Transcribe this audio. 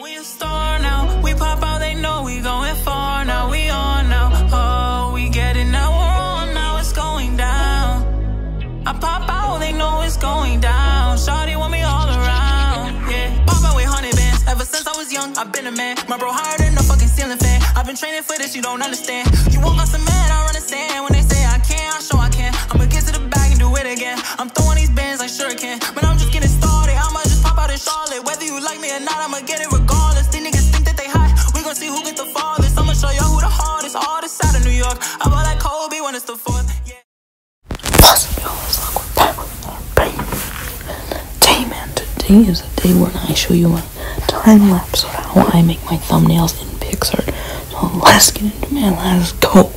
We a star now. We pop out, they know we going far now. We on now. Oh, we get it now. We're on now. It's going down. I pop out, they know it's going down. Shawty want me all around. Yeah. Pop out with hundred bands. Ever since I was young, I've been a man. My bro higher than a fucking ceiling fan. I've been training for this, you don't understand. You walk on some man, I sand. When they say I can't, I show I can. I'ma get to the bag and do it again. I'm throwing these bands, I sure We're back with. Day, man. Today is a day when I show you a time lapse of how I make my thumbnails in PicsArt. So let's get into it, man. Let's go.